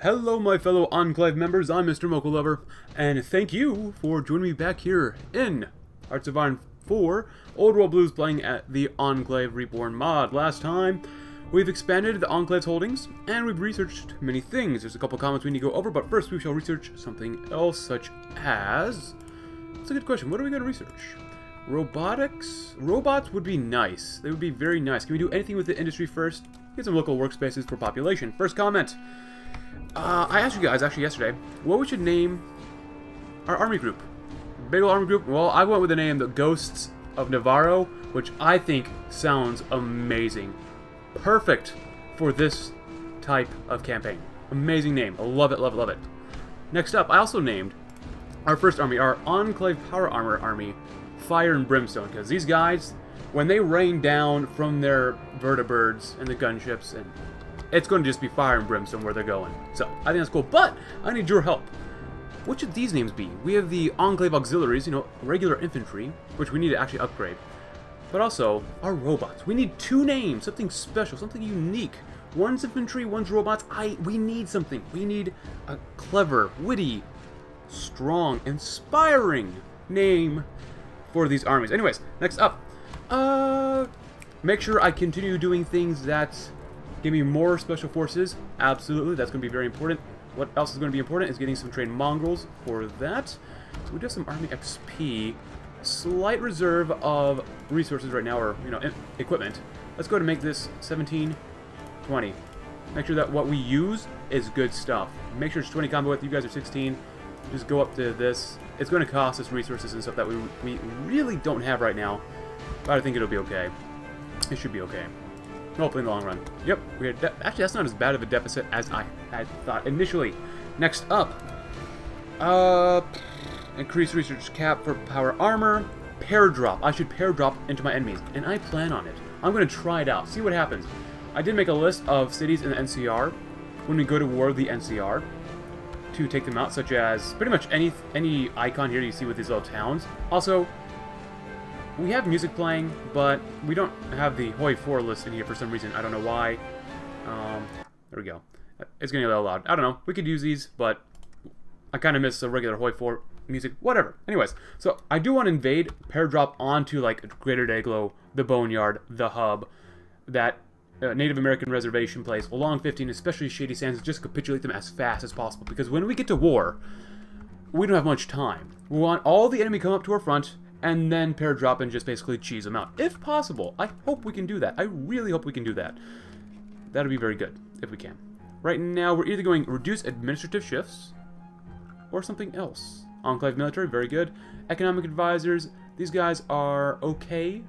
Hello, my fellow Enclave members. I'm Mr. Mocha Lover, and thank you for joining me back here in Hearts of Iron 4 Old World Blues playing at the Enclave Reborn mod. Last time, we've expanded the Enclave's holdings, and we've researched many things. There's a couple comments we need to go over, but first we shall research something else, such as... That's a good question. What are we going to research? Robotics? Robots would be nice. They would be very nice. Can we do anything with the industry first? Get some local workspaces for population. First comment. Uh, I asked you guys, actually, yesterday, what we should name our army group. Big ol' army group? Well, I went with the name The Ghosts of Navarro, which I think sounds amazing. Perfect for this type of campaign. Amazing name. I love it, love it, love it. Next up, I also named our first army, our Enclave Power Armor Army, Fire and Brimstone, because these guys, when they rain down from their vertibirds and the gunships and it's going to just be fire and brimstone where they're going. So, I think that's cool. But, I need your help. What should these names be? We have the Enclave Auxiliaries, you know, regular infantry, which we need to actually upgrade. But also, our robots. We need two names, something special, something unique. One's infantry, one's robots. I We need something. We need a clever, witty, strong, inspiring name for these armies. Anyways, next up. Uh, make sure I continue doing things that Give me more special forces. Absolutely, that's going to be very important. What else is going to be important is getting some trained mongrels for that. So we do have some army XP. Slight reserve of resources right now, or, you know, equipment. Let's go to make this 17, 20. Make sure that what we use is good stuff. Make sure it's 20 combo with. You guys are 16. Just go up to this. It's going to cost us resources and stuff that we, we really don't have right now. But I think it'll be okay. It should be okay. Hopefully in the long run. Yep, we had actually that's not as bad of a deficit as I had thought initially. Next up, uh, increase research cap for power armor, paradrop. I should paradrop into my enemies, and I plan on it. I'm going to try it out, see what happens. I did make a list of cities in the NCR when we go to war with the NCR to take them out, such as pretty much any any icon here you see with these little towns. Also, we have music playing, but we don't have the Hoi 4 listed here for some reason. I don't know why. Um, there we go. It's getting a little loud. I don't know. We could use these, but I kind of miss the regular Hoi 4 music. Whatever. Anyways, so I do want to invade, paradrop onto like Greater Dayglow, the Boneyard, the Hub, that uh, Native American reservation place, along 15, especially Shady Sands, just capitulate them as fast as possible. Because when we get to war, we don't have much time. We want all the enemy come up to our front, and then paradrop and just basically cheese them out. If possible. I hope we can do that. I really hope we can do that. That'd be very good, if we can. Right now, we're either going reduce administrative shifts, or something else. Enclave military, very good. Economic advisors, these guys are okay.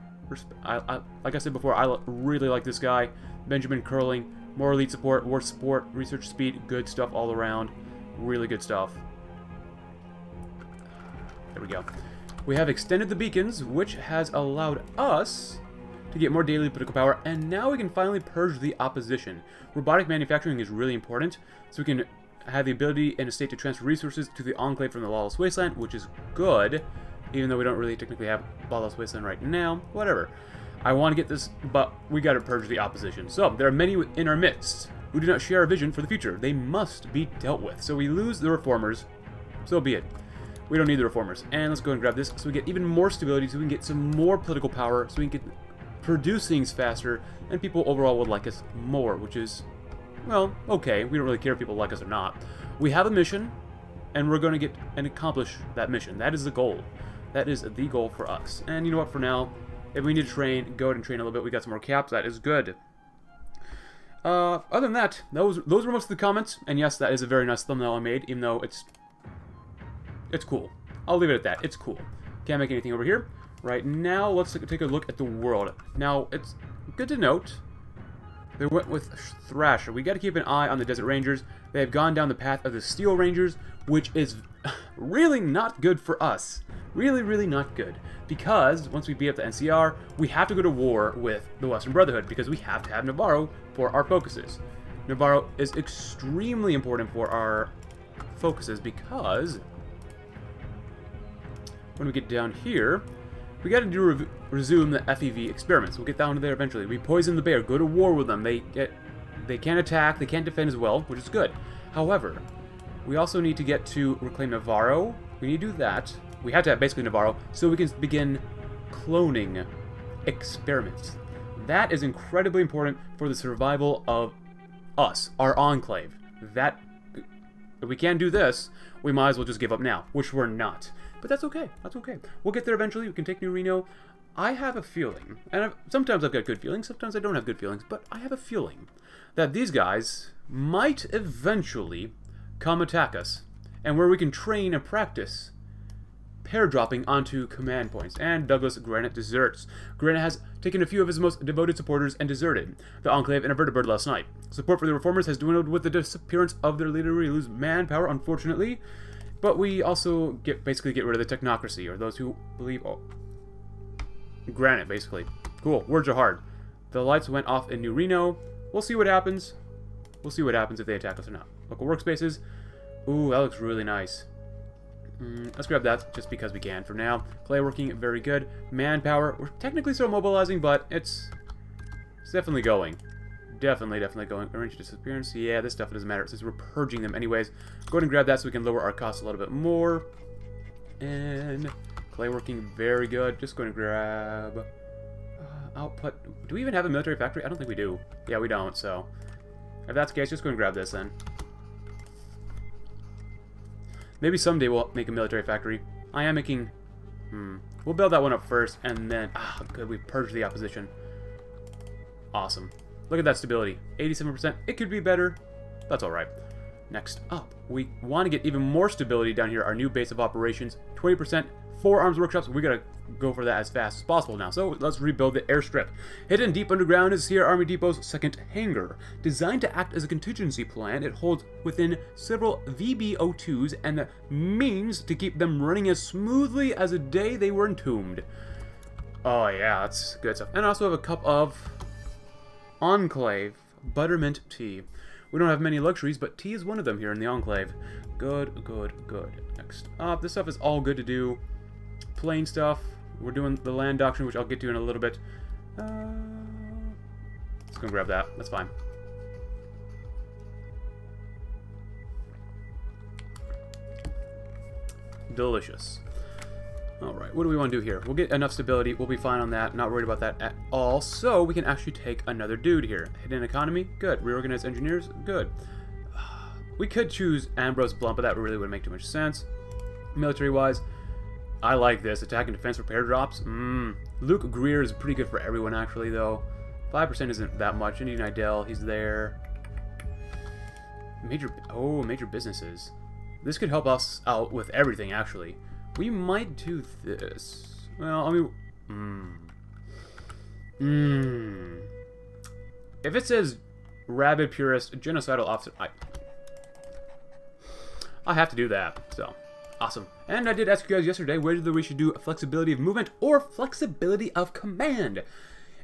I, I, like I said before, I really like this guy. Benjamin Curling, more elite support, war support, research speed, good stuff all around. Really good stuff. There we go. We have extended the beacons, which has allowed us to get more daily political power, and now we can finally purge the opposition. Robotic manufacturing is really important, so we can have the ability in a state to transfer resources to the Enclave from the Lawless Wasteland, which is good, even though we don't really technically have Lawless Wasteland right now. Whatever. I want to get this, but we got to purge the opposition. So, there are many in our midst who do not share our vision for the future. They must be dealt with. So we lose the reformers, so be it. We don't need the reformers. And let's go and grab this so we get even more stability, so we can get some more political power, so we can get produce things faster, and people overall would like us more, which is, well, okay. We don't really care if people like us or not. We have a mission, and we're going to get and accomplish that mission. That is the goal. That is the goal for us. And you know what, for now, if we need to train, go ahead and train a little bit. We got some more caps. That is good. Uh, other than that, those those were most of the comments. And yes, that is a very nice thumbnail I made, even though it's it's cool. I'll leave it at that. It's cool. Can't make anything over here. Right now, let's take a look at the world. Now, it's good to note they went with Thrasher. We got to keep an eye on the Desert Rangers. They have gone down the path of the Steel Rangers, which is really not good for us. Really, really not good. Because once we beat up the NCR, we have to go to war with the Western Brotherhood because we have to have Navarro for our focuses. Navarro is extremely important for our focuses because when we get down here, we gotta do re resume the FEV experiments. We'll get down to there eventually. We poison the bear, go to war with them. They get, they can't attack, they can't defend as well, which is good. However, we also need to get to reclaim Navarro. We need to do that. We have to have basically Navarro, so we can begin cloning experiments. That is incredibly important for the survival of us, our enclave. That if we can't do this, we might as well just give up now, which we're not. But that's okay. That's okay. We'll get there eventually. We can take New Reno. I have a feeling, and I've, sometimes I've got good feelings, sometimes I don't have good feelings, but I have a feeling that these guys might eventually come attack us, and where we can train and practice paradropping onto command points, and Douglas Granite deserts. Granite has taken a few of his most devoted supporters and deserted the Enclave and a vertibird last night. Support for the reformers has dwindled with the disappearance of their leader. We lose manpower, unfortunately, but we also get basically get rid of the technocracy, or those who believe... Oh, Granite, basically. Cool, words are hard. The lights went off in New Reno. We'll see what happens. We'll see what happens if they attack us or not. Local workspaces. Ooh, that looks really nice. Mm, let's grab that just because we can for now. Clay working very good. Manpower, we're technically still mobilizing, but it's, it's definitely going. Definitely, definitely going. Arrange disappearance. Yeah, this stuff doesn't matter since we're purging them anyways. Go ahead and grab that so we can lower our costs a little bit more. And clay working very good. Just going to grab uh, output. Do we even have a military factory? I don't think we do. Yeah, we don't, so... If that's the case, just go and grab this then. Maybe someday we'll make a military factory. I am making... Hmm. We'll build that one up first, and then... Ah, good, we purged the opposition. Awesome. Look at that stability. 87%. It could be better. That's alright. Next up, we want to get even more stability down here. Our new base of operations. 20% four arms workshops. We gotta go for that as fast as possible now. So let's rebuild the airstrip. Hidden deep underground is here Army Depot's second hangar. Designed to act as a contingency plan, it holds within several VB-02s and the means to keep them running as smoothly as the day they were entombed. Oh yeah, that's good stuff. And I also have a cup of Enclave Buttermint Tea. We don't have many luxuries, but tea is one of them here in the Enclave. Good, good, good. Next up, this stuff is all good to do plain stuff. We're doing the land doctrine, which I'll get to in a little bit. Uh, let's go grab that. That's fine. Delicious. Alright, what do we want to do here? We'll get enough stability. We'll be fine on that. Not worried about that at all. So, we can actually take another dude here. Hidden economy? Good. Reorganize engineers? Good. We could choose Ambrose Blunt, but that really wouldn't make too much sense. Military-wise, I like this. Attack and defense repair drops. Mmm. Luke Greer is pretty good for everyone, actually, though. 5% isn't that much. Indian Idell, he's there. Major... Oh, major businesses. This could help us out with everything, actually. We might do this. Well, I mean... Mmm. Mmm. If it says rabid purist, genocidal officer... I, I have to do that, so... Awesome. And I did ask you guys yesterday whether we should do flexibility of movement or flexibility of command.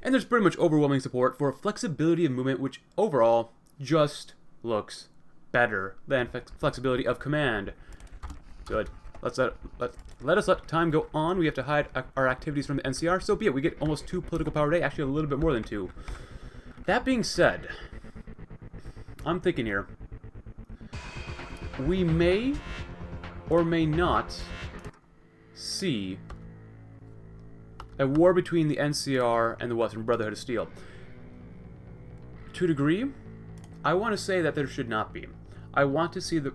And there's pretty much overwhelming support for flexibility of movement, which overall just looks better than flexibility of command. Good. Let's let, let, let us let time go on. We have to hide our activities from the NCR. So be it. We get almost two political power a day. Actually, a little bit more than two. That being said, I'm thinking here. We may or may not see a war between the NCR and the Western Brotherhood of Steel. To a degree, I want to say that there should not be. I want to see the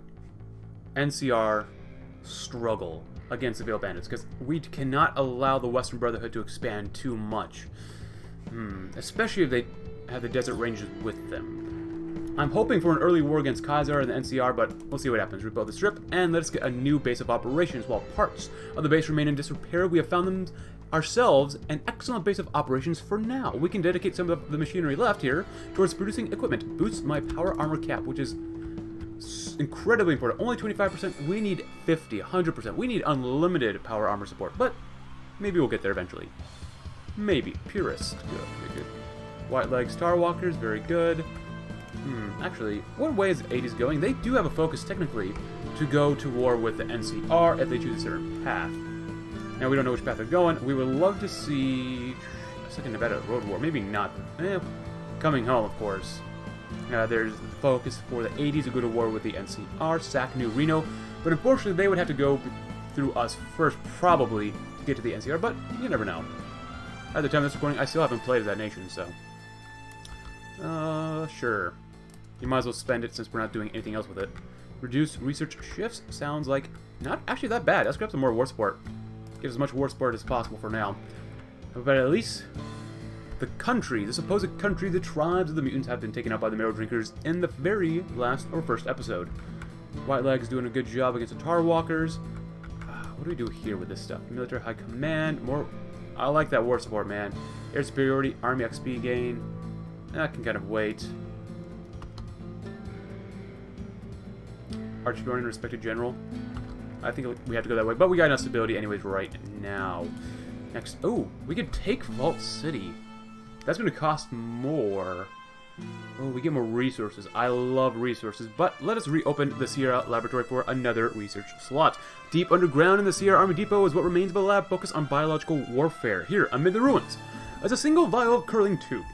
NCR struggle against the Veil Bandits, because we cannot allow the Western Brotherhood to expand too much. Hmm. Especially if they have the Desert Rangers with them. I'm hoping for an early war against Kaiser and the NCR, but we'll see what happens. Rebuild the strip, and let us get a new base of operations. While parts of the base remain in disrepair, we have found them ourselves an excellent base of operations for now. We can dedicate some of the machinery left here towards producing equipment. Boosts my power armor cap, which is incredibly important. Only 25%. We need 50, 100%. We need unlimited power armor support, but maybe we'll get there eventually. Maybe. Purist. Good, good, good. White Leg Star Walkers, very good. Hmm, actually, what way is the 80s going? They do have a focus, technically, to go to war with the NCR if they choose a certain path. Now, we don't know which path they're going. We would love to see a second Nevada Road War. Maybe not. Eh, coming home, of course. Uh, there's the focus for the 80s to go to war with the NCR, sack New Reno, but unfortunately they would have to go through us first, probably, to get to the NCR, but you never know. At the time of this recording, I still haven't played as that nation, so... Uh, sure. You might as well spend it since we're not doing anything else with it. Reduce research shifts sounds like not actually that bad. Let's grab some more war support. Get as much war support as possible for now. But at least the country, the supposed country, the tribes of the mutants have been taken out by the Marrow Drinkers in the very last or first episode. White Leg's doing a good job against the Tar Walkers. Uh, what do we do here with this stuff? Military High Command, more... I like that war support, man. Air superiority, Army XP gain. That can kind of wait. Archibald Respected General. I think we have to go that way, but we got enough stability anyways right now. Next, oh, we could take Vault City. That's going to cost more. Oh, we get more resources. I love resources, but let us reopen the Sierra Laboratory for another research slot. Deep underground in the Sierra Army Depot is what remains of a lab focused on biological warfare, here amid the ruins. As a single vial of curling tube,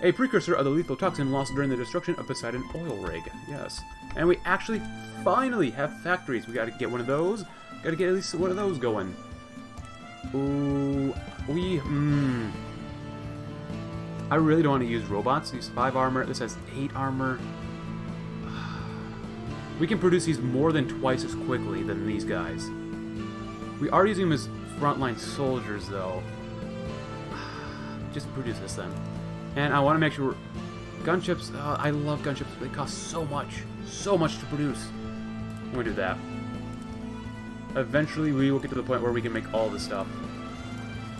a precursor of the lethal toxin lost during the destruction of Poseidon oil rig. Yes. And we actually finally have factories. We gotta get one of those. Gotta get at least one of those going. Ooh, we, hmm. I really don't want to use robots. These 5 armor, this has 8 armor. We can produce these more than twice as quickly than these guys. We are using them as frontline soldiers, though. Just produce this then. And I want to make sure... Gunships, uh, I love gunships. They cost so much. So much to produce. I'm going to do that. Eventually, we will get to the point where we can make all this stuff.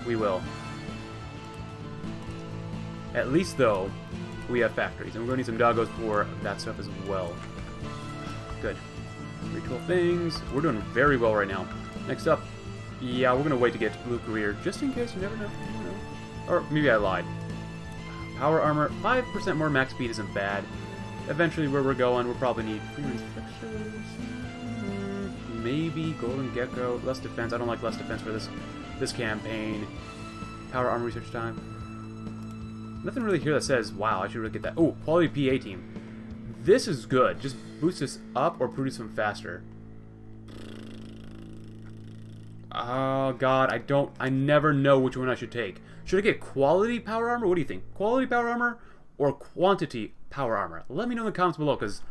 We will. At least, though, we have factories. And we're going to need some doggos for that stuff as well. Good. Ritual things. We're doing very well right now. Next up, yeah, we're going to wait to get Luke Greer, just in case you never know. Know. Or maybe I lied. Power armor, 5% more max speed isn't bad. Eventually, where we're going, we'll probably need maybe Golden Gecko, less defense. I don't like less defense for this this campaign. Power armor research time. Nothing really here that says, wow, I should really get that. Oh, quality PA team. This is good. Just boost this up or produce them faster. Oh, God, I don't... I never know which one I should take. Should I get quality power armor? What do you think? Quality power armor or quantity power armor? Let me know in the comments below, because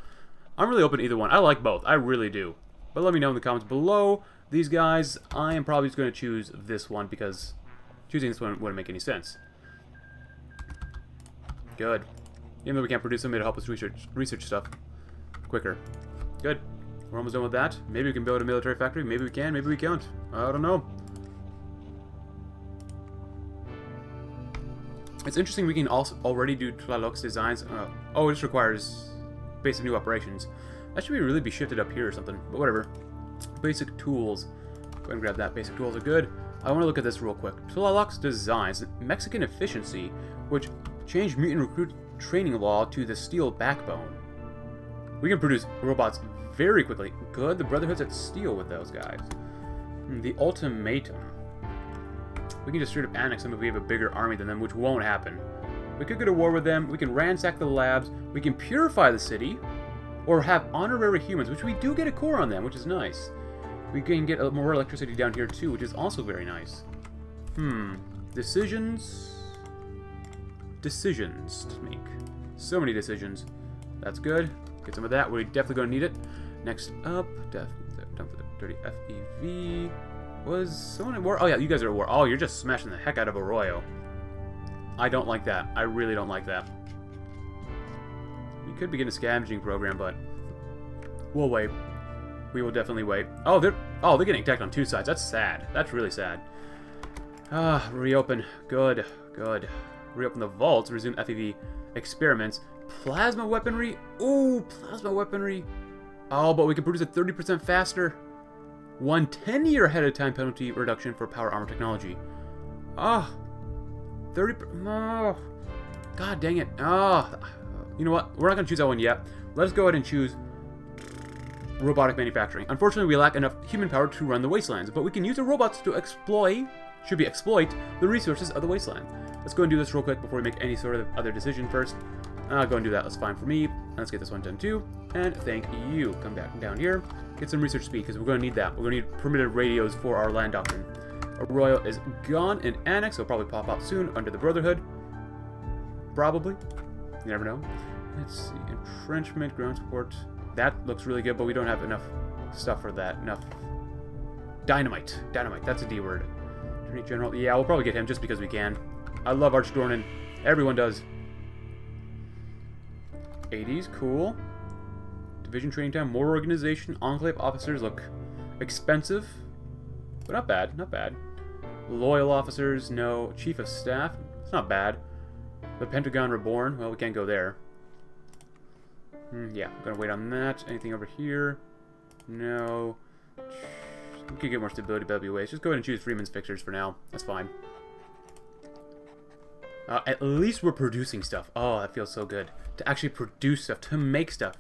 I'm really open to either one. I like both. I really do. But let me know in the comments below. These guys, I am probably just going to choose this one, because choosing this one wouldn't make any sense. Good. Even though we can't produce them, it'll help us research, research stuff quicker. Good. We're almost done with that. Maybe we can build a military factory. Maybe we can. Maybe we can't. I don't know. It's interesting we can also already do Tlaloc's designs. Uh, oh, this requires basic new operations. That should be really be shifted up here or something, but whatever. Basic tools. Go ahead and grab that. Basic tools are good. I want to look at this real quick. Tlaloc's designs. Mexican efficiency, which changed mutant recruit training law to the steel backbone. We can produce robots very quickly. Good, the Brotherhood's at steel with those guys. Hmm, the ultimatum. We can just straight up annex them if we have a bigger army than them, which won't happen. We could go to war with them, we can ransack the labs, we can purify the city, or have honorary humans, which we do get a core on them, which is nice. We can get more electricity down here too, which is also very nice. Hmm. Decisions? Decisions to make. So many decisions. That's good. Get some of that. We're definitely going to need it. Next up, death, def, def, dirty FEV. Was someone at war? Oh yeah, you guys are at war. Oh, you're just smashing the heck out of Arroyo. I don't like that. I really don't like that. We could begin a scavenging program, but we'll wait. We will definitely wait. Oh, they're oh they're getting attacked on two sides. That's sad. That's really sad. Ah, reopen. Good, good. Reopen the vaults. Resume FEV experiments. Plasma weaponry. Ooh, plasma weaponry. Oh, but we can produce it 30% faster. One 10-year ahead of time penalty reduction for power armor technology. Ah, oh, 30... Oh, God dang it. Oh, you know what? We're not going to choose that one yet. Let's go ahead and choose robotic manufacturing. Unfortunately, we lack enough human power to run the wastelands, but we can use the robots to exploit, should be exploit, the resources of the wasteland. Let's go and do this real quick before we make any sort of other decision first. I'll go and do that. That's fine for me. Let's get this one done too. And thank you. Come back down here. Get some research speed, because we're going to need that. We're going to need primitive radios for our land doctrine. Arroyo is gone and annexed. It'll probably pop out soon under the Brotherhood. Probably. You never know. Let's see. Entrenchment, ground support. That looks really good, but we don't have enough stuff for that. Enough. Dynamite. Dynamite. That's a D word. Attorney General. Yeah, we'll probably get him just because we can. I love Arch Dornan. Everyone does. 80s. Cool. Division training time. More organization. Enclave officers look expensive. But not bad. Not bad. Loyal officers. No. Chief of staff. It's not bad. The Pentagon Reborn. Well, we can't go there. Mm, yeah, I'm gonna wait on that. Anything over here? No. We could get more stability WAs. Just go ahead and choose Freeman's Fixers for now. That's fine. Uh, at least we're producing stuff. Oh, that feels so good. To actually produce stuff, to make stuff.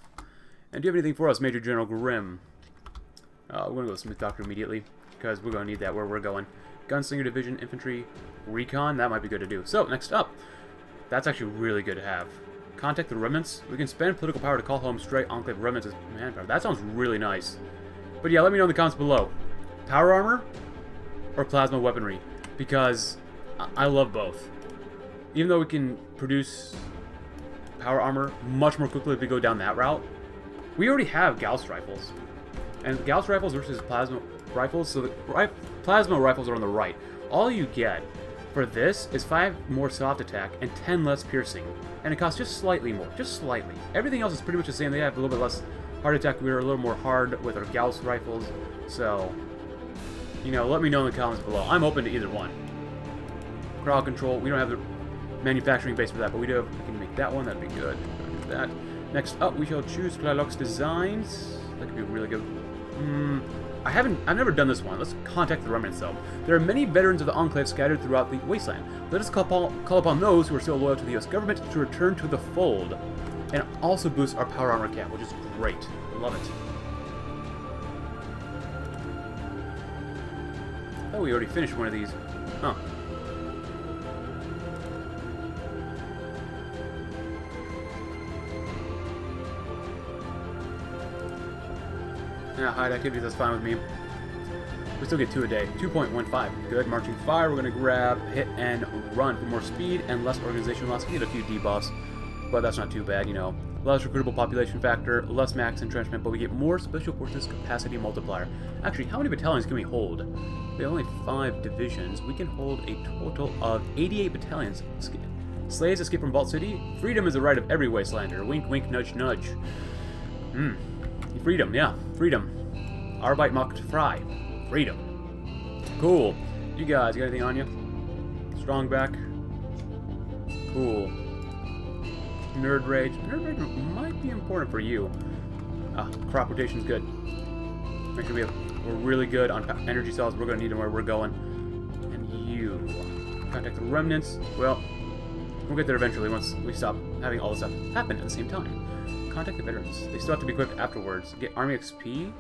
And do you have anything for us, Major General Grimm? Uh, we're gonna go Smith Doctor immediately, because we're gonna need that where we're going. Gunslinger Division, Infantry, Recon, that might be good to do. So, next up. That's actually really good to have. Contact the remnants. We can spend political power to call home straight enclave remnants as manpower. That sounds really nice. But yeah, let me know in the comments below. Power armor or plasma weaponry? Because I, love both. Even though we can produce power armor much more quickly if we go down that route, we already have Gauss rifles. And Gauss rifles versus plasma rifles, so the plasma rifles are on the right. All you get for this is 5 more soft attack and 10 less piercing. And it costs just slightly more, just slightly. Everything else is pretty much the same. They have a little bit less hard attack. We're a little more hard with our Gauss rifles. So, you know, let me know in the comments below. I'm open to either one. Crowd control. We don't have the manufacturing base for that, but we do have, we can make that one. That'd be good. Do that. Next up, we shall choose Tlaloc's designs. That could be really good. Hmm. I haven't, I've never done this one. Let's contact the remnants though. There are many veterans of the Enclave scattered throughout the wasteland. Let us call call upon those who are still loyal to the U.S. government to return to the fold. And also boost our power armor cap, which is great. Love it. Oh, we already finished one of these. Huh. Yeah, hide activities, that's fine with me. We still get two a day. 2.15. Good. Marching fire, we're going to grab hit and run for more speed and less organization loss. We get a few debuffs, but that's not too bad, you know. Less recruitable population factor, less max entrenchment, but we get more special forces capacity multiplier. Actually, how many battalions can we hold? We have only five divisions. We can hold a total of 88 battalions. Slaves escape from Vault City. Freedom is the right of every wastelander. Wink, wink, nudge, nudge. Hmm. Freedom, yeah. Freedom. Arbeit macht frei. Freedom. Cool. You guys, got anything on you? Strong back. Cool. Nerd Rage. Nerd Rage might be important for you. Ah, crop rotation's good. Make sure we have, we're really good on energy cells. We're going to need them where we're going. And you. Contact the remnants. Well, we'll get there eventually once we stop having all this stuff happen at the same time. Contact the veterans. They still have to be equipped afterwards. Get Army XP.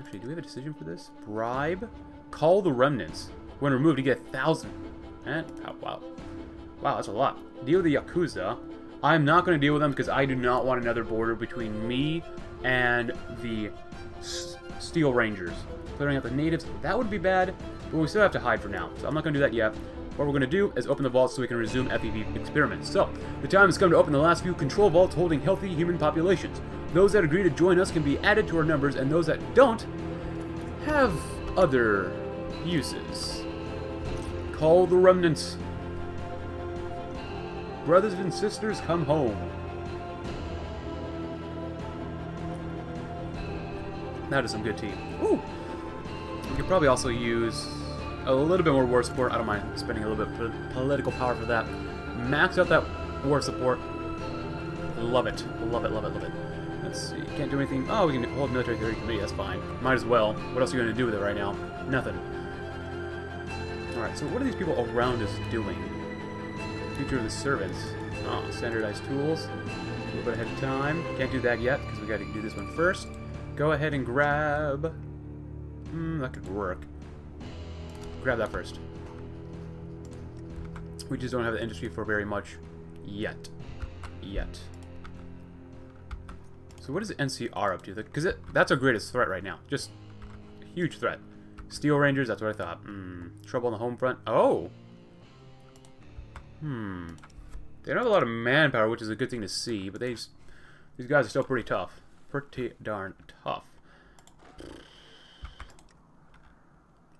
Actually, do we have a decision for this? Bribe. Call the remnants. When removed, you get a thousand. And oh, wow, wow, that's a lot. Deal with the Yakuza. I'm not going to deal with them because I do not want another border between me and the S Steel Rangers. Clearing out the natives, that would be bad, but we still have to hide for now, so I'm not going to do that yet. What we're going to do is open the vault so we can resume FEV experiments. So, the time has come to open the last few control vaults holding healthy human populations. Those that agree to join us can be added to our numbers, and those that don't have other uses. Call the remnants. Brothers and sisters, come home. That is some good tea. Ooh! We could probably also use a little bit more war support. I don't mind spending a little bit of political power for that. Max out that war support. Love it. Love it, love it, love it. Let's see. Can't do anything. Oh, we can hold military theory committee. That's fine. Might as well. What else are you going to do with it right now? Nothing. Alright, so what are these people around us doing? Future of the servants. Oh, standardized tools. A little bit ahead of time. Can't do that yet, because we got to do this one first. Go ahead and grab... Hmm, that could work. Grab that first. We just don't have the industry for very much yet. yet. So what is NCR up to? Because that's our greatest threat right now. Just huge threat. Steel Rangers, that's what I thought. Hmm. Trouble on the home front. Oh! Hmm. They don't have a lot of manpower, which is a good thing to see, but they these guys are still pretty tough. Pretty darn tough.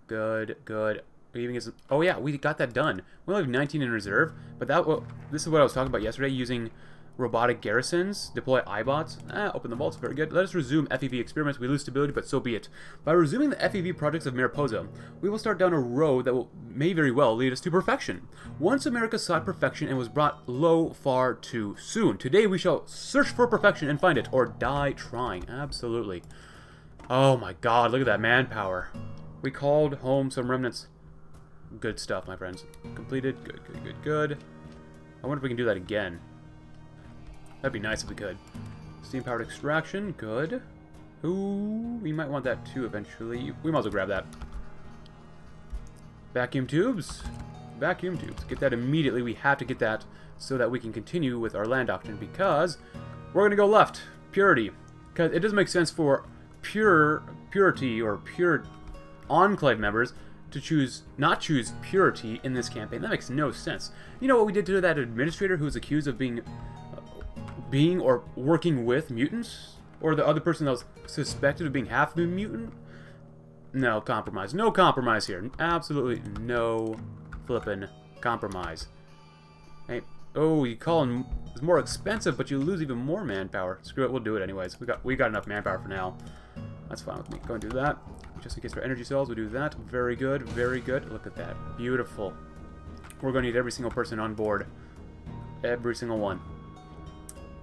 Good, good. Even gets, oh yeah, we got that done. We only have 19 in reserve, but that well, this is what I was talking about yesterday, using robotic garrisons, deploy Eyebots, Ah, open the vaults, very good. Let us resume FEV experiments. We lose stability, but so be it. By resuming the FEV projects of Mariposa, we will start down a road that will, may very well lead us to perfection. Once America sought perfection and was brought low far too soon. Today we shall search for perfection and find it, or die trying. Absolutely. Oh my god, look at that manpower. We called home some remnants. Good stuff, my friends. Completed. Good, good, good, good. I wonder if we can do that again. That'd be nice if we could. Steam-powered extraction, good. Ooh, we might want that too eventually. We might as well grab that. Vacuum tubes. Vacuum tubes. Get that immediately. We have to get that so that we can continue with our land auction because we're going to go left. Purity. Because it doesn't make sense for pure purity or pure enclave members to choose not choose purity in this campaign. That makes no sense. You know what we did to that administrator who was accused of being being or working with mutants? Or the other person that was suspected of being half a mutant? No compromise. No compromise here. Absolutely no flippin' compromise. Hey, oh, you call him it's more expensive, but you lose even more manpower. Screw it, we'll do it anyways. We got we got enough manpower for now. That's fine with me. Go and do that. Just in case for energy cells, we'll do that. Very good, very good. Look at that. Beautiful. We're to need every single person on board. Every single one.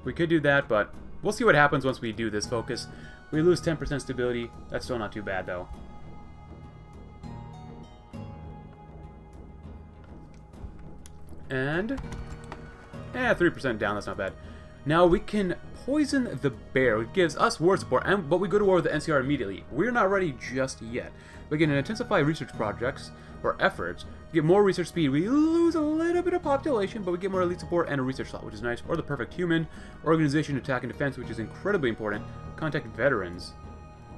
We could do that, but we'll see what happens once we do this focus. We lose 10% stability. That's still not too bad, though. And... Yeah, 3% down, that's not bad. Now we can poison the bear, which gives us war support, and, but we go to war with the NCR immediately. We're not ready just yet. We can intensify research projects, or efforts, get more research speed. We lose a little bit of population, but we get more elite support and a research slot, which is nice. Or the perfect human. Organization, attack, and defense, which is incredibly important. Contact veterans.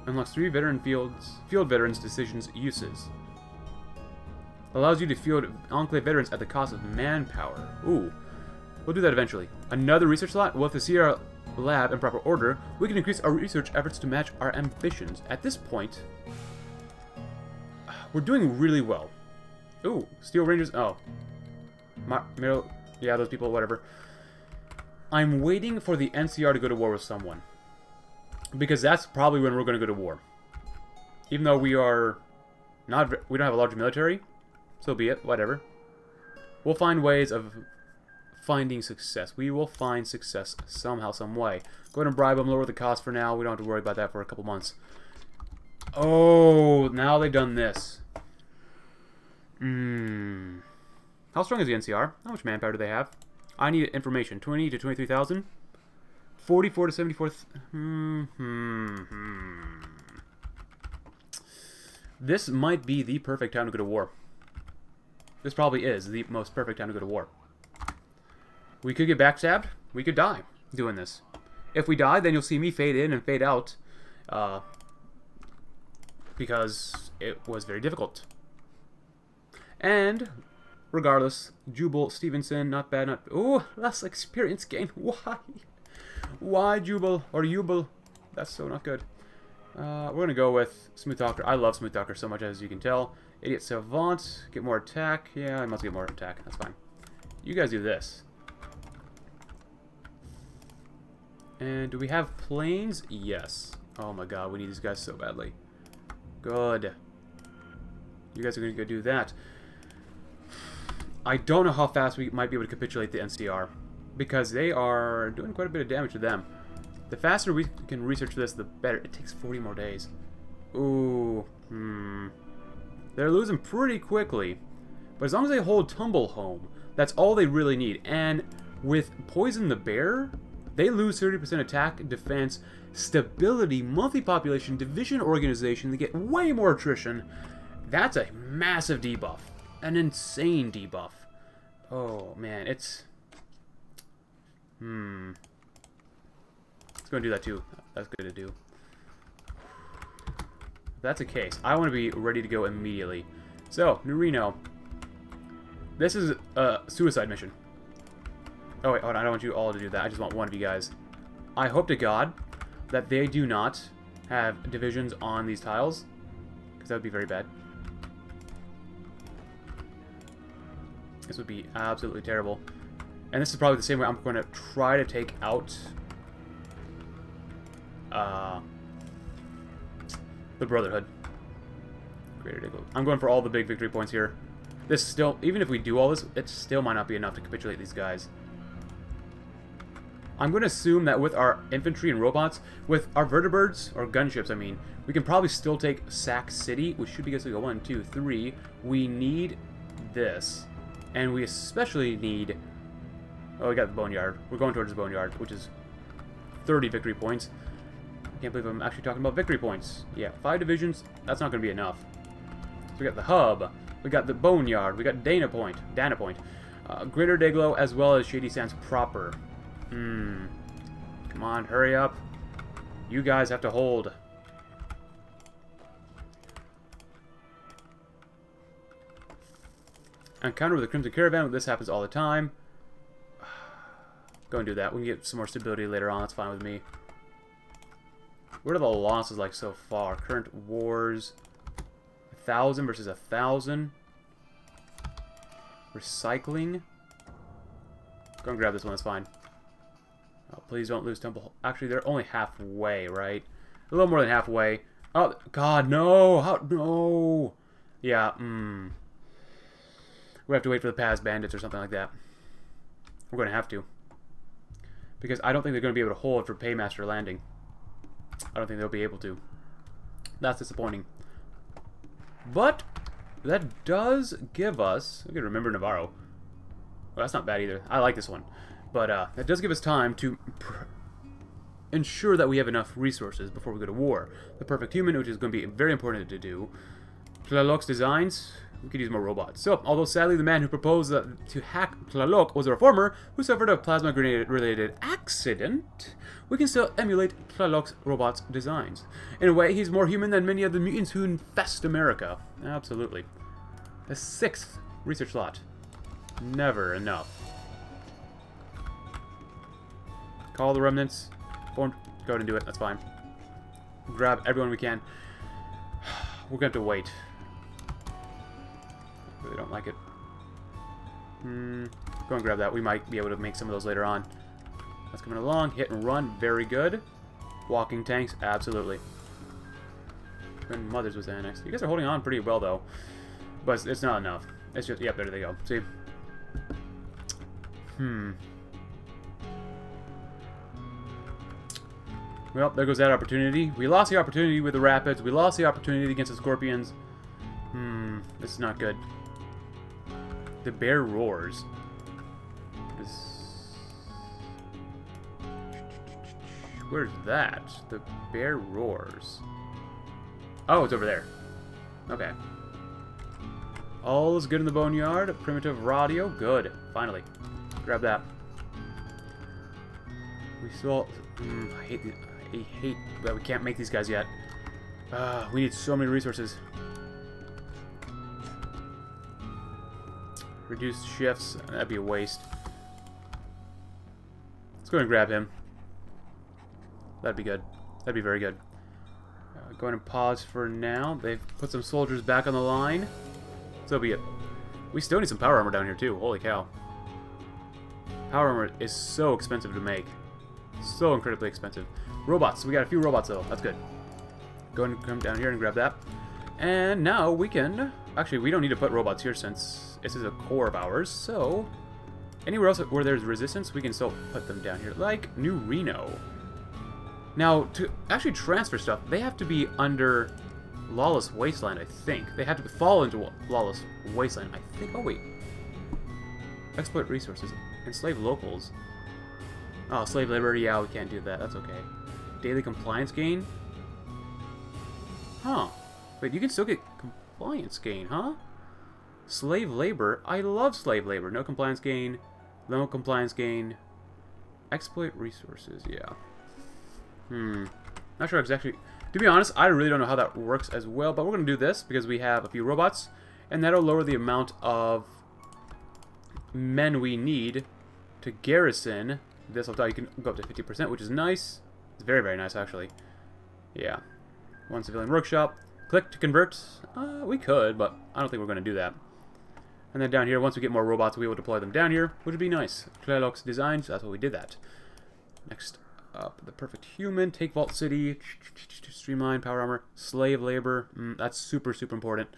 Unlocks three veteran fields, field veterans decisions uses. Allows you to field Enclave veterans at the cost of manpower. Ooh. We'll do that eventually. Another research slot? Well, if the Sierra lab in proper order, we can increase our research efforts to match our ambitions. At this point, we're doing really well. Ooh, Steel Rangers. Oh. My, middle, yeah, those people, whatever. I'm waiting for the NCR to go to war with someone. Because that's probably when we're going to go to war. Even though we are not, we don't have a large military. So be it, whatever. We'll find ways of finding success. We will find success somehow, some way. Go ahead and bribe them, lower the cost for now. We don't have to worry about that for a couple months. Oh, now they've done this. Hmm. How strong is the NCR? How much manpower do they have? I need information. 20 to 23,000? 44 to 74... Hmm, hmm, hmm. This might be the perfect time to go to war. This probably is the most perfect time to go to war. We could get backstabbed. We could die doing this. If we die, then you'll see me fade in and fade out. Uh, because it was very difficult. And regardless, Jubal Stevenson, not bad, not oh less experience gain. Why? Why Jubal or Jubal? That's so not good. Uh, we're gonna go with Smooth Talker. I love Smooth Talker so much as you can tell. Idiot Savant, get more attack. Yeah, I must get more attack. That's fine. You guys do this. And do we have planes? Yes. Oh my god, we need these guys so badly. Good. You guys are to go do that. I don't know how fast we might be able to capitulate the NCR, because they are doing quite a bit of damage to them. The faster we can research this, the better. It takes 40 more days. Ooh, hmm. They're losing pretty quickly. But as long as they hold Tumble home, that's all they really need. And with Poison the Bear, they lose 30% attack, defense, stability, monthly population, division organization. They get way more attrition. That's a massive debuff an insane debuff. Oh, man, it's... Hmm. Let's go and do that too. That's good to do. If that's the case, I want to be ready to go immediately. So, New Reno. This is a suicide mission. Oh wait, hold on, I don't want you all to do that. I just want one of you guys. I hope to God that they do not have divisions on these tiles. Because that would be very bad. This would be absolutely terrible. And this is probably the same way I'm going to try to take out uh, the Brotherhood. Greater I'm going for all the big victory points here. This still, even if we do all this, it still might not be enough to capitulate these guys. I'm going to assume that with our infantry and robots, with our vertibirds, or gunships, I mean, we can probably still take Sac City, which should be good to go. One, two, three. We need this. And we especially need... Oh, we got the Boneyard. We're going towards the Boneyard, which is 30 victory points. I can't believe I'm actually talking about victory points. Yeah, five divisions, that's not going to be enough. So we got the Hub, we got the Boneyard, we got Dana Point, Dana Point, uh, Greater Dayglow, as well as Shady Sands proper. Hmm. Come on, hurry up. You guys have to hold. Encounter with the Crimson Caravan. This happens all the time. Go and do that. We can get some more stability later on. That's fine with me. What are the losses like so far? Current wars. A thousand versus a thousand. Recycling. Go and grab this one. That's fine. Oh, please don't lose Temple. Actually, they're only halfway, right? A little more than halfway. Oh, God, no! How, no! Yeah, hmm. We have to wait for the Paz Bandits or something like that. We're going to have to. Because I don't think they're going to be able to hold for Paymaster Landing. I don't think they'll be able to. That's disappointing. But, that does give us... We can remember Navarro. Well, that's not bad either. I like this one. But uh, that does give us time to ensure that we have enough resources before we go to war. The perfect human, which is going to be very important to do. Tlaloc's designs, we could use more robots. So, although sadly the man who proposed uh, to hack Tlaloc was a reformer who suffered a plasma grenade-related accident, we can still emulate Tlaloc's robots' designs. In a way, he's more human than many of the mutants who infest America. Absolutely. The sixth research slot. Never enough. Call the remnants. Form. Go ahead and do it. That's fine. Grab everyone we can. We're going to wait. Like it. Hmm. Go and grab that. We might be able to make some of those later on. That's coming along. Hit and run. Very good. Walking tanks. Absolutely. When Mothers was annexed. You guys are holding on pretty well, though. But it's not enough. It's just... Yep, there they go. See? Hmm. Well, there goes that opportunity. We lost the opportunity with the Rapids. We lost the opportunity against the Scorpions. Hmm, this is not good. The bear roars. Where's that? The bear roars. Oh, it's over there. Okay. All is good in the boneyard. Primitive radio. Good. Finally. Grab that. We still... Mm, I hate. I hate that we can't make these guys yet. Uh, we need so many resources. Reduce shifts. That'd be a waste. Let's go and grab him. That'd be good. That'd be very good. Uh, ahead and pause for now. They've put some soldiers back on the line. So be it. We still need some power armor down here too. Holy cow. Power armor is so expensive to make. So incredibly expensive. Robots. We got a few robots, though. That's good. Go and come down here and grab that. And now we can... Actually, we don't need to put robots here since this is a core of ours, so... Anywhere else where there's resistance, we can still put them down here. Like New Reno. Now, to actually transfer stuff, they have to be under Lawless Wasteland, I think. They have to fall into Lawless Wasteland, I think. Oh, wait. Exploit resources. Enslave locals. Oh, slave labor, yeah, we can't do that. That's okay. Daily compliance gain? Huh. Wait, you can still get compliance gain, huh? Slave labor? I love slave labor. No compliance gain. No compliance gain. Exploit resources, yeah. Hmm. Not sure exactly. To be honest, I really don't know how that works as well, but we're going to do this because we have a few robots, and that'll lower the amount of men we need to garrison. This will tell you can go up to 50%, which is nice. It's very, very nice, actually. Yeah. One civilian workshop. Click to convert. Uh, we could, but I don't think we're going to do that. And then down here, once we get more robots, we will deploy them down here, which would be nice. Clelox designs, that's why we did that. Next up, the perfect human, take Vault City, streamline, power armor, slave labor. Mm, that's super, super important.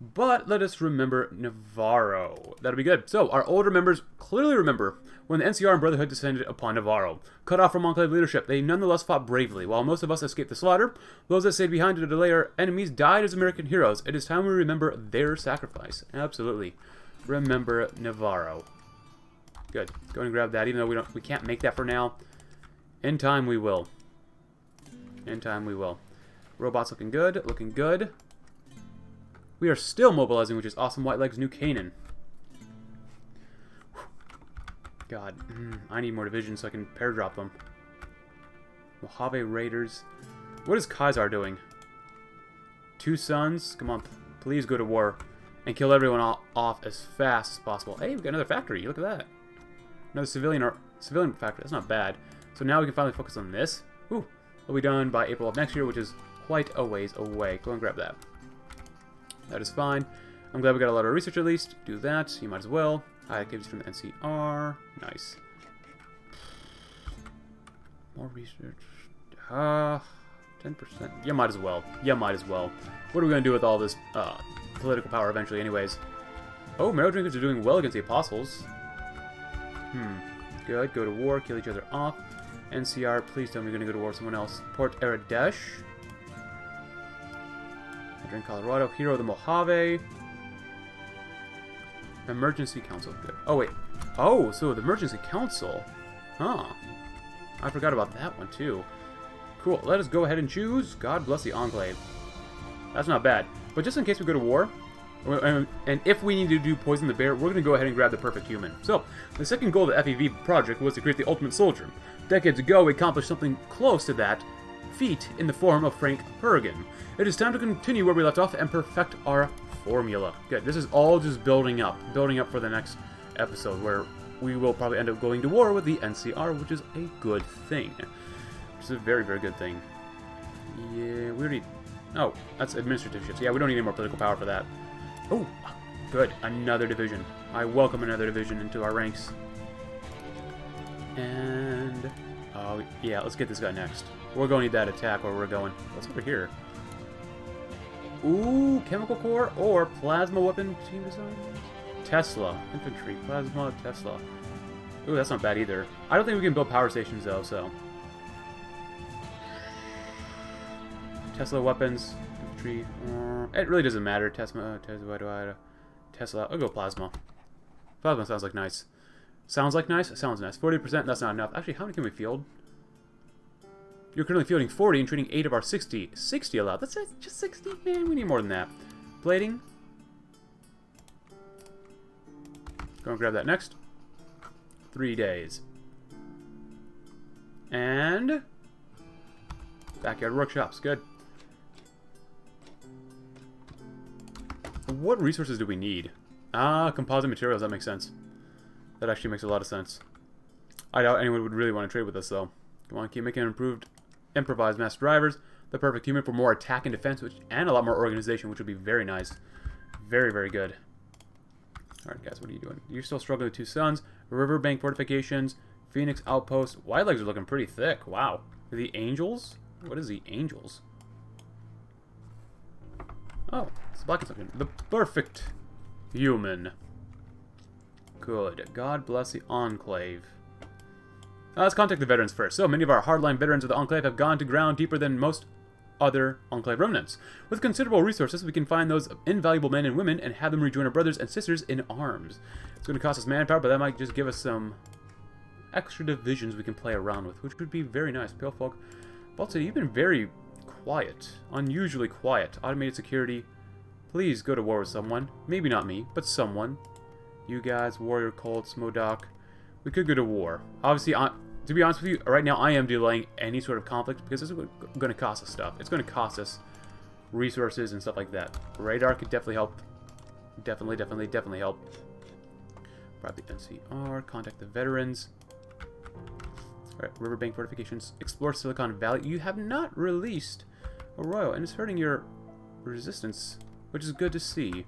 But let us remember Navarro. That'll be good. So, our older members clearly remember when the NCR and Brotherhood descended upon Navarro. Cut off from Enclave leadership, they nonetheless fought bravely. While most of us escaped the slaughter, those that stayed behind to delay our enemies died as American heroes. It is time we remember their sacrifice. Absolutely. Remember Navarro. Good. Go and grab that, even though we don't we can't make that for now. In time we will. In time we will. Robots looking good, looking good. We are still mobilizing, which is awesome. White Legs, New Canaan. God, mm, I need more divisions so I can paradrop them. Mojave Raiders. What is Caesar doing? Two sons? Come on, please go to war. And kill everyone off as fast as possible. Hey, we got another factory. Look at that. Another civilian or civilian factory. That's not bad. So now we can finally focus on this. Ooh, it'll be done by April of next year, which is quite a ways away. Go and grab that. That is fine. I'm glad we got a lot of research at least. Do that. You might as well. High activities from the NCR. Nice. More research. Uh, 10%. You might as well. You might as well. What are we going to do with all this uh, political power eventually anyways? Oh, Marrow Drinkers are doing well against the Apostles. Hmm. Good. Go to war. Kill each other off. NCR, please tell me you're going to go to war with someone else. Port Aradesh. Drink Colorado. Hero of the Mojave. Emergency Council. Oh, wait. Oh, so the Emergency Council. Huh. I forgot about that one, too. Cool. Let us go ahead and choose. God bless the Enclave. That's not bad. But just in case we go to war, uh, um, and if we need to do Poison the Bear, we're going to go ahead and grab the perfect human. So, the second goal of the FEV project was to create the ultimate soldier. Decades ago, we accomplished something close to that feat in the form of Frank Horrigan. It is time to continue where we left off and perfect our formula. Good. This is all just building up. Building up for the next episode where we will probably end up going to war with the NCR, which is a good thing. Which is a very, very good thing. Yeah, we already... Oh, that's administrative shifts. Yeah, we don't need any more political power for that. Oh, good. Another division. I welcome another division into our ranks. And... Oh, yeah, let's get this guy next. We're going to need that attack where we're going. What's over here? Ooh, chemical core or plasma weapon team design? Tesla. Infantry. Plasma, Tesla. Ooh, that's not bad either. I don't think we can build power stations though, so. Tesla weapons. Infantry. Uh, it really doesn't matter. Tesla, Tesla, Tesla. I'll go plasma. Plasma sounds like nice. Sounds like nice? Sounds nice. 40%, that's not enough. Actually, how many can we field? You're currently fielding 40 and treating 8 of our 60. 60 allowed. That's it. just 60? Man, we need more than that. Plating. Go and grab that next. Three days. And... Backyard workshops. Good. What resources do we need? Ah, composite materials. That makes sense. That actually makes a lot of sense. I doubt anyone would really want to trade with us, though. Come on, keep making an improved improvised master drivers, the perfect human for more attack and defense, which and a lot more organization, which would be very nice. Very, very good. Alright, guys, what are you doing? You're still struggling with two sons. Riverbank fortifications, Phoenix outpost. White legs are looking pretty thick. Wow. The angels? What is the angels? Oh, it's black something. The perfect human. Good. God bless the Enclave. Uh, let's contact the veterans first. So, many of our hardline veterans of the Enclave have gone to ground deeper than most other Enclave remnants. With considerable resources, we can find those invaluable men and women and have them rejoin our brothers and sisters in arms. It's going to cost us manpower, but that might just give us some extra divisions we can play around with, which would be very nice. Pale Folk, Baltic, you've been very quiet. Unusually quiet. Automated security. Please go to war with someone. Maybe not me, but someone. You guys, Warrior Colts, Modoc. We could go to war. Obviously, to be honest with you, right now I am delaying any sort of conflict because this is going to cost us stuff. It's going to cost us resources and stuff like that. Radar could definitely help. Definitely, definitely, definitely help. Probably NCR, contact the veterans. Alright, Riverbank Fortifications, explore Silicon Valley. You have not released Arroyo, and it's hurting your resistance, which is good to see.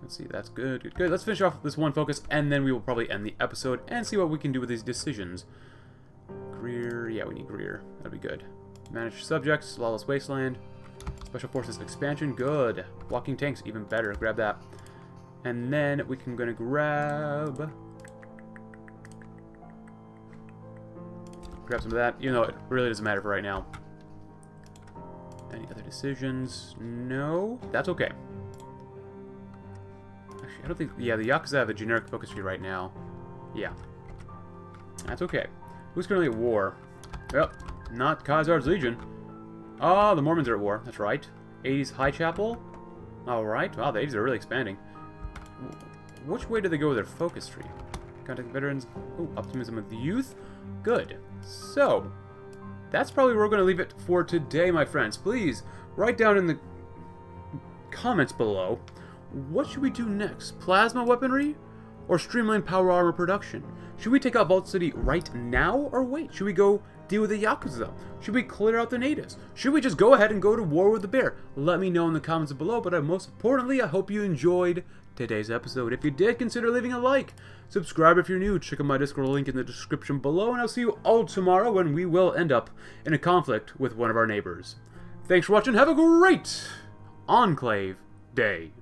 Let's see, that's good, good, good. Let's finish off this one focus, and then we will probably end the episode and see what we can do with these decisions. Greer, yeah, we need Greer. That'd be good. Manage subjects, Lawless Wasteland. Special Forces expansion, good. Walking tanks, even better. Grab that. And then we can gonna grab... Grab some of that. You know, it really doesn't matter for right now. Any other decisions? No? That's okay. Actually, I don't think... Yeah, the Yakuza have a generic focus tree right now. Yeah. That's okay. Who's currently at war? Yep, not Caesar's Legion. Ah, oh, the Mormons are at war. That's right. 80s High Chapel? Alright. Wow, the 80s are really expanding. Which way do they go with their focus tree? Contact veterans. Oh, optimism of the youth. Good. So, that's probably where we're going to leave it for today, my friends. Please, write down in the comments below, what should we do next? Plasma weaponry? Or streamline power armor production? Should we take out Vault City right now, or wait? Should we go deal with the Yakuza? Should we clear out the natives? Should we just go ahead and go to war with the bear? Let me know in the comments below, but most importantly, I hope you enjoyed today's episode. If you did, consider leaving a like. Subscribe if you're new. Check out my Discord link in the description below, and I'll see you all tomorrow when we will end up in a conflict with one of our neighbors. Thanks for watching. Have a great Enclave day.